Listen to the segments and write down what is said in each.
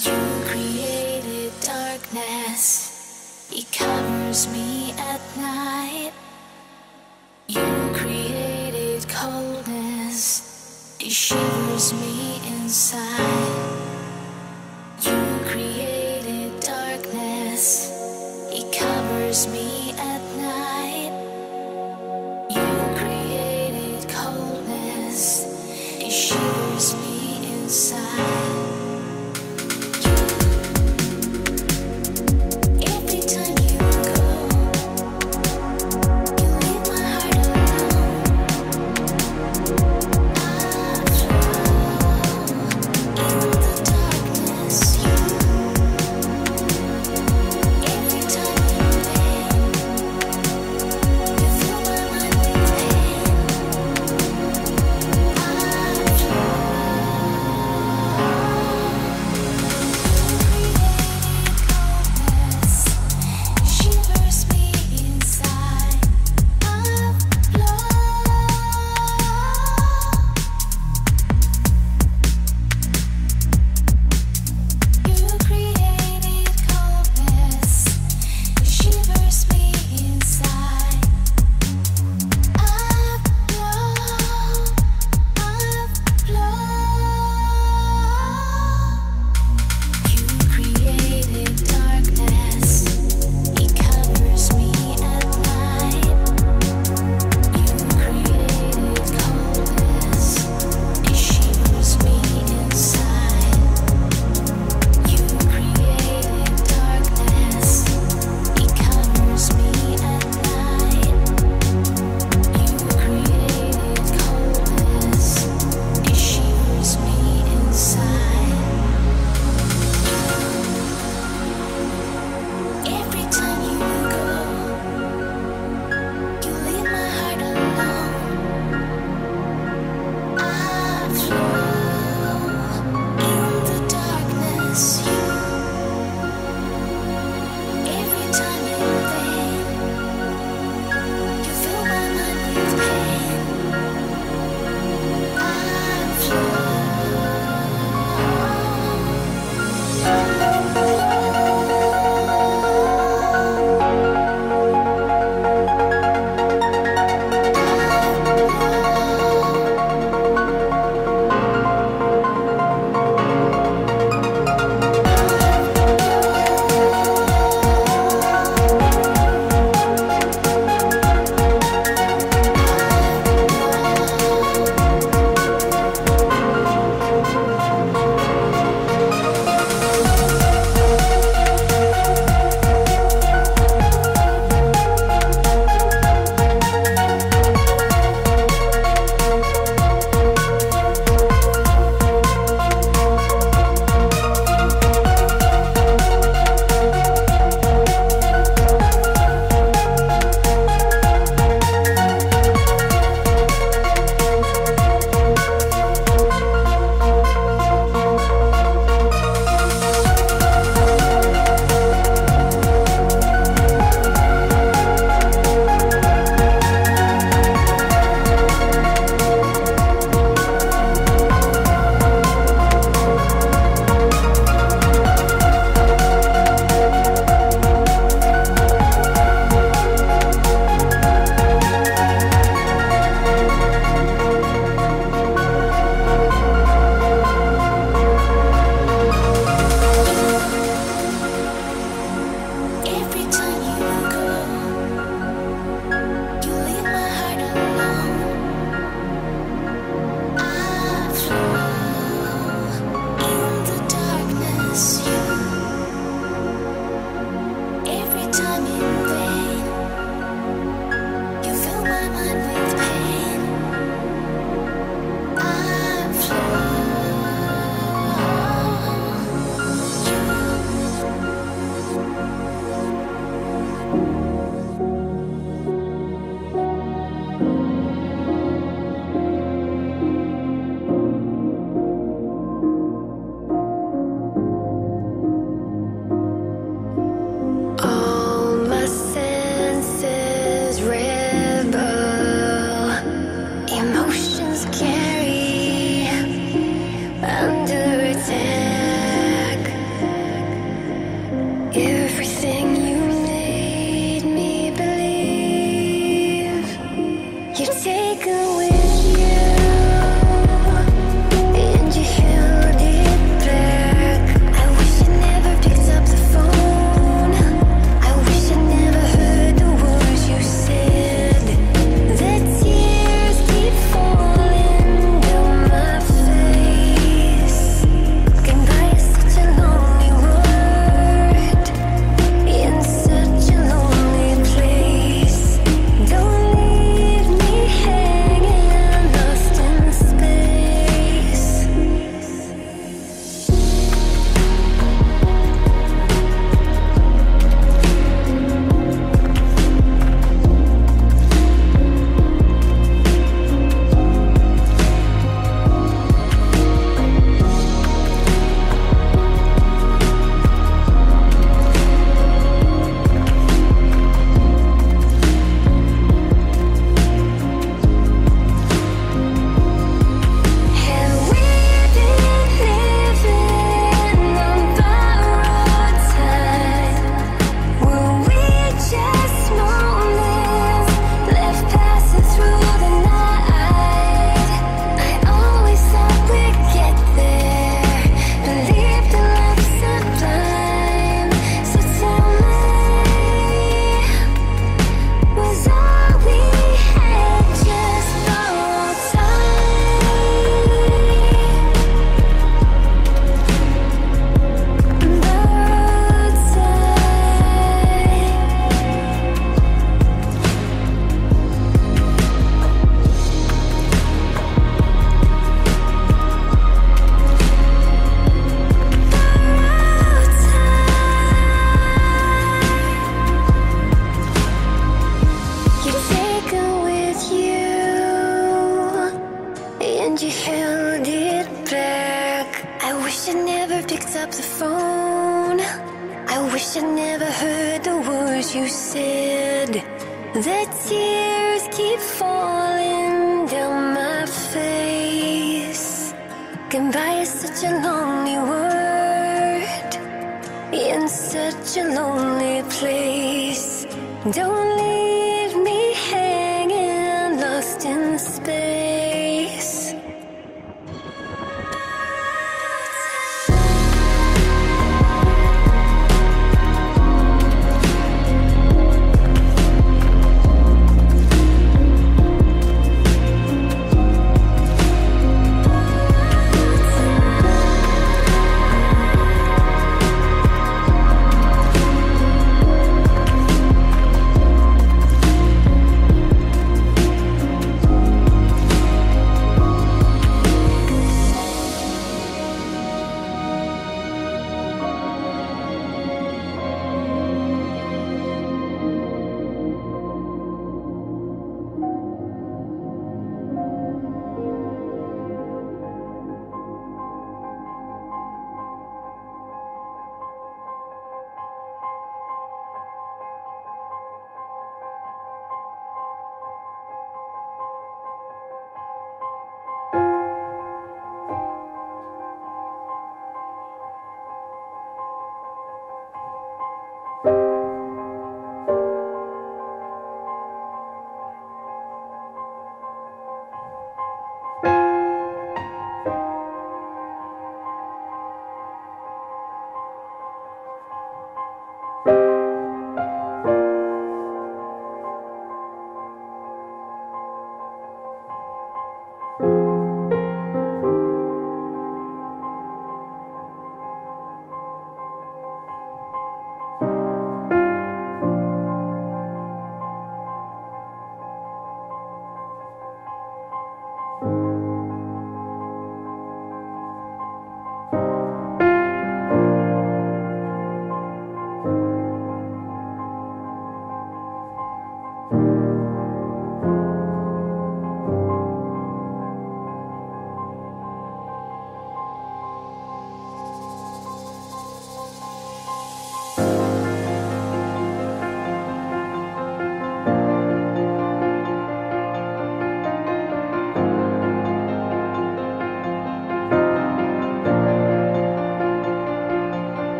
You created darkness, it covers me at night. You created coldness, it shivers me inside.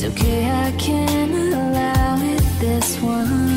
It's okay, I can allow it this one